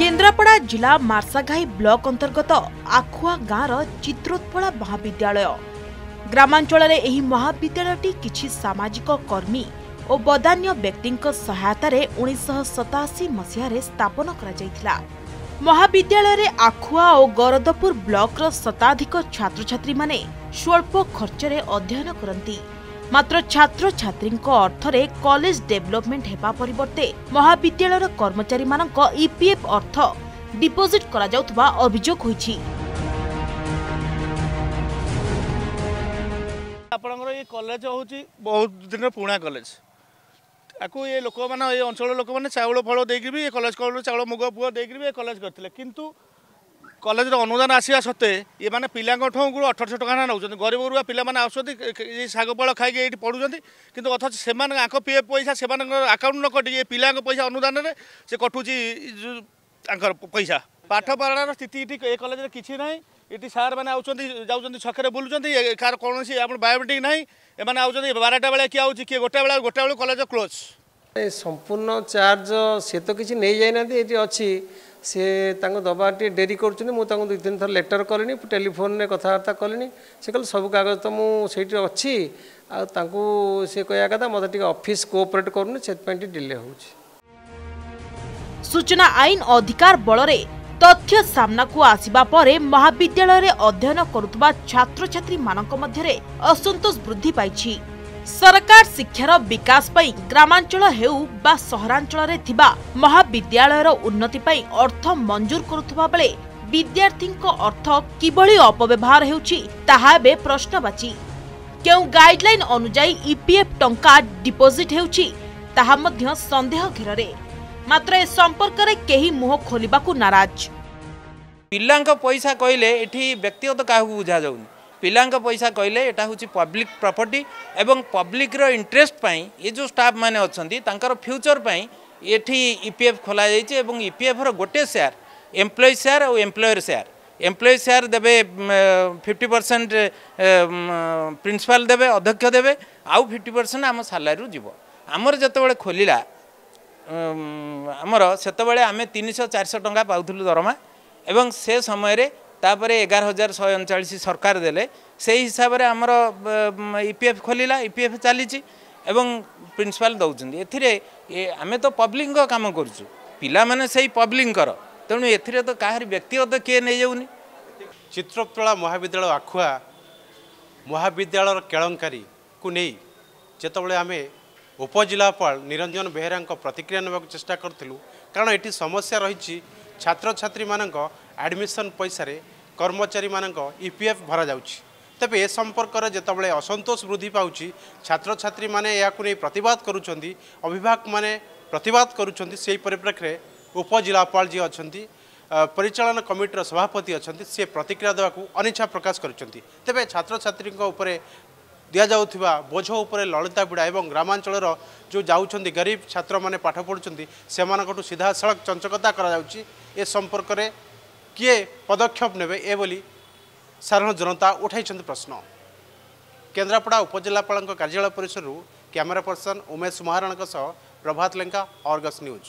କେନ୍ଦ୍ରାପଡ଼ା ଜିଲ୍ଲା ମାର୍ଶାଘାଇ ବ୍ଲକ ଅନ୍ତର୍ଗତ ଆଖୁଆ ଗାଁର ଚିତ୍ରୋତ୍ପଳା ମହାବିଦ୍ୟାଳୟ। ଗ୍ରାମାଞ୍ଚଳରେ ଏହି ମହାବିଦ୍ୟାଳୟଟି କିଛି ସାମାଜିକ କର୍ମୀ ଓ ବଦାନ୍ୟ ବ୍ୟକ୍ତିଙ୍କ ସହାୟତାରେ ଉଣେଇଶହ ସତାଅଶୀ ମସିହାରେ ସ୍ଥାପନ କରାଯାଇଥିଲା। ମହାବିଦ୍ୟାଳୟରେ ଆଖୁଆ ଓ ଗରଦପୁର ବ୍ଲକର ଶତାଧିକ ଛାତ୍ରଛାତ୍ରୀମାନେ ସ୍ୱଳ୍ପ ଖର୍ଚ୍ଚରେ ଅଧ୍ୟୟନ କରନ୍ତି। ମାତ୍ର ଛାତ୍ରଛାତ୍ରୀଙ୍କ ଅର୍ଥରେ କଲେଜ ଡେଭଲପମେଣ୍ଟ ହେବା ପରିବର୍ତ୍ତେ ମହାବିଦ୍ୟାଳୟର କର୍ମଚାରୀମାନଙ୍କ ଇପିଏଫ୍ ଅର୍ଥ ଡିପୋଜିଟ୍ କରାଯାଉଥିବା ଅଭିଯୋଗ ହୋଇଛି। ଆପଣଙ୍କର ଏଇ କଲେଜ ହେଉଛି ବହୁତ ଦିନର ପୁରୁଣା କଲେଜ ତାକୁ ଏ ଲୋକମାନେ ଏ ଅଞ୍ଚଳର ଲୋକମାନେ ଚାଉଳ ଫଳ ଦେଇକି ବି ଏ କଲେଜ କଲେଜ ଚାଉଳ ମୁଗ ପୁଅ ଦେଇକି ବି ଏ କଲେଜ କରିଥିଲେ। କିନ୍ତୁ কলেজের অনুদান আসা সত্ত্বে, এমানে পিলাঙ্কঠু অঠরশো টাকা নেওয়া গরিব গুরুয়া পিলা আসুচ্ছেন এই শাগপাল খাইকি এইটি পড়ুছেন কিন্তু অথচ সে আঙ্ক পিএফ পয়সা সে আকাউন্ট ন কটি পিলাঙ্ক পয়সা অনুদানের সে কটুছি তাঁর পয়সা পাঠপড়ার স্থিতি এটি এ কলেজের কিছু না এটি সার মানে আসছেন যাচ্ছেন ছকের বুলুচ্ছেন কার কোণী আমার বায়োমেট্রিক না এমানে আসছেন বারোটা বেলা কি আছে কি গোটা বেলা গোটা বেলা কলেজ ক্লোজ ସମ୍ପୂର୍ଣ୍ଣ ଚାର୍ଜ ସେ ତ କିଛି ନେଇଯାଇନାହାନ୍ତି ଏଠି ଅଛି। ସେ ତାଙ୍କୁ ଦେବା ଟିକେ ଡେରି କରୁଛନ୍ତି ମୁଁ ତାଙ୍କୁ ଦୁଇ ତିନି ଥର ଲେଟର କଲିଣି ଟେଲିଫୋନ୍ରେ କଥାବାର୍ତ୍ତା କଲିଣି। ସେ କହିଲେ ସବୁ କାଗଜ ତ ମୁଁ ସେଇଠି ଅଛି। ଆଉ ତାଙ୍କୁ ସେ କହିବା କଥା ମୋତେ ଟିକେ ଅଫିସ୍ କୋଅପରେଟ୍ କରୁନି ସେଥିପାଇଁ ଟିକେ ଡିଲେ ହେଉଛି। ସୂଚନା ଆଇନ ଅଧିକାର ବଳରେ ତଥ୍ୟ ସାମ୍ନାକୁ ଆସିବା ପରେ ମହାବିଦ୍ୟାଳୟରେ ଅଧ୍ୟୟନ କରୁଥିବା ଛାତ୍ରଛାତ୍ରୀମାନଙ୍କ ମଧ୍ୟରେ ଅସନ୍ତୋଷ ବୃଦ୍ଧି ପାଇଛି। ସରକାର ଶିକ୍ଷାର ବିକାଶ ପାଇଁ ଗ୍ରାମାଞ୍ଚଳ ହେଉ ବା ସହରାଞ୍ଚଳରେ ଥିବା ମହାବିଦ୍ୟାଳୟର ଉନ୍ନତି ପାଇଁ ଅର୍ଥ ମଞ୍ଜୁର କରୁଥିବା ବେଳେ ବିଦ୍ୟାର୍ଥୀଙ୍କ ଅର୍ଥ କିଭଳି ଅପବ୍ୟବହାର ହେଉଛି ତାହା ଏବେ ପ୍ରଶ୍ନବାଚୀ। କେଉଁ ଗାଇଡଲାଇନ ଅନୁଯାୟୀ ଇପିଏଫ୍ ଟଙ୍କା ଡିପୋଜିଟ୍ ହେଉଛି ତାହା ମଧ୍ୟ ସନ୍ଦେହ ଘେରରେ। ମାତ୍ର ଏ ସମ୍ପର୍କରେ କେହି ମୁହଁ ଖୋଲିବାକୁ ନାରାଜ। ପିଲାଙ୍କ ପଇସା କହିଲେ ଏଠି ବ୍ୟକ୍ତିଗତ କାହାକୁ ବୁଝାଯାଉନି। ପିଲାଙ୍କ ପଇସା କହିଲେ ଏଟା ହେଉଛି ପବ୍ଲିକ୍ ପ୍ରପର୍ଟି ଏବଂ ପବ୍ଲିକ୍ର ଇଣ୍ଟରେଷ୍ଟ ପାଇଁ ଏ ଯେଉଁ ଷ୍ଟାଫ୍ ମାନେ ଅଛନ୍ତି ତାଙ୍କର ଫ୍ୟୁଚର୍ ପାଇଁ ଏଠି ଇ ପି ଏଫ୍ ଖୋଲାଯାଇଛି ଏବଂ ଇ ପି ଏଫ୍ର ଗୋଟିଏ ସେୟାର ଏମ୍ପ୍ଲୟି ସେୟାର ଆଉ ଏମ୍ପ୍ଲୟର ସେୟାର ଏମ୍ପ୍ଲୟି ସେୟାର ଦେବେ ଫିଫ୍ଟି ପରସେଣ୍ଟ ପ୍ରିନ୍ସିପାଲ ଦେବେ ଅଧ୍ୟକ୍ଷ ଦେବେ ଆଉ ଫିଫ୍ଟି ପରସେଣ୍ଟ ଆମ ସାଲାରୀରୁ ଯିବ। ଆମର ଯେତେବେଳେ ଖୋଲିଲା ଆମର ସେତେବେଳେ ଆମେ ତିନିଶହ ଚାରିଶହ ଟଙ୍କା ପାଉଥିଲୁ ଦରମା ଏବଂ ସେ ସମୟରେ ତାପରେ ଏଗାର ହଜାର ଶହେ ଅଣଚାଳିଶ ସରକାର ଦେଲେ ସେଇ ହିସାବରେ ଆମର ଇ ପି ଏଫ୍ ଖୋଲିଲା ଇ ପି ଏଫ୍ ଚାଲିଛି ଏବଂ ପ୍ରିନ୍ସିପାଲ ଦେଉଛନ୍ତି। ଏଥିରେ ଆମେ ତ ପବ୍ଲିକଙ୍କ କାମ କରୁଛୁ। ପିଲାମାନେ ସେଇ ପବ୍ଲିକଙ୍କର ତେଣୁ ଏଥିରେ ତ କାହାରି ବ୍ୟକ୍ତିଗତ କିଏ ନେଇଯାଉନି। ଚିତ୍ରୋତ୍ପଳା ମହାବିଦ୍ୟାଳୟ ଆଖୁଆ ମହାବିଦ୍ୟାଳୟର କେଳଙ୍କାରୀକୁ ନେଇ ଯେତେବେଳେ ଆମେ ଉପଜିଲ୍ଲାପାଳ ନିରଞ୍ଜନ ବେହେରାଙ୍କ ପ୍ରତିକ୍ରିୟା ନେବାକୁ ଚେଷ୍ଟା କରିଥିଲୁ କାରଣ ଏଠି ସମସ୍ୟା ରହିଛି ଛାତ୍ରଛାତ୍ରୀମାନଙ୍କ ଆଡ଼ମିସନ୍ ପଇସାରେ କର୍ମଚାରୀମାନଙ୍କ ଇ ପି ଏଫ୍ ଭରାଯାଉଛି। ତେବେ ଏ ସମ୍ପର୍କରେ ଯେତେବେଳେ ଅସନ୍ତୋଷ ବୃଦ୍ଧି ପାଉଛି ଛାତ୍ରଛାତ୍ରୀମାନେ ଏହାକୁ ନେଇ ପ୍ରତିବାଦ କରୁଛନ୍ତି ଅଭିଭାବକମାନେ ପ୍ରତିବାଦ କରୁଛନ୍ତି ସେହି ପରିପ୍ରେକ୍ଷୀରେ ଉପଜିଲ୍ଲାପାଳ ଯିଏ ଅଛନ୍ତି ପରିଚାଳନା କମିଟିର ସଭାପତି ଅଛନ୍ତି ସେ ପ୍ରତିକ୍ରିୟା ଦେବାକୁ ଅନିଚ୍ଛା ପ୍ରକାଶ କରିଛନ୍ତି। ତେବେ ଛାତ୍ରଛାତ୍ରୀଙ୍କ ଉପରେ ଦିଆଯାଉଥିବା ବୋଝ ଉପରେ ଲଳିତା ବିଡ଼ା ଏବଂ ଗ୍ରାମାଞ୍ଚଳର ଯେଉଁ ଯାଉଛନ୍ତି ଗରିବ ଛାତ୍ରମାନେ ପାଠ ପଢ଼ୁଛନ୍ତି ସେମାନଙ୍କଠୁ ସିଧାସଳଖ ଚଞ୍ଚକତା କରାଯାଉଛି। ଏ ସମ୍ପର୍କରେ କିଏ ପଦକ୍ଷେପ ନେବେ ଏ ବୋଲି ସାଧାରଣ ଜନତା ଉଠାଇଛନ୍ତି ପ୍ରଶ୍ନ କେନ୍ଦ୍ରାପଡ଼ା ଉପଜିଲ୍ଲାପାଳଙ୍କ କାର୍ଯ୍ୟାଳୟ ପରିସରରୁ କ୍ୟାମେରା ପର୍ସନ ଉମେଶ ମହାରଣଙ୍କ ସହ ପ୍ରଭାତ ଲେଙ୍କା ଅର୍ଗସ୍ ନ୍ୟୁଜ୍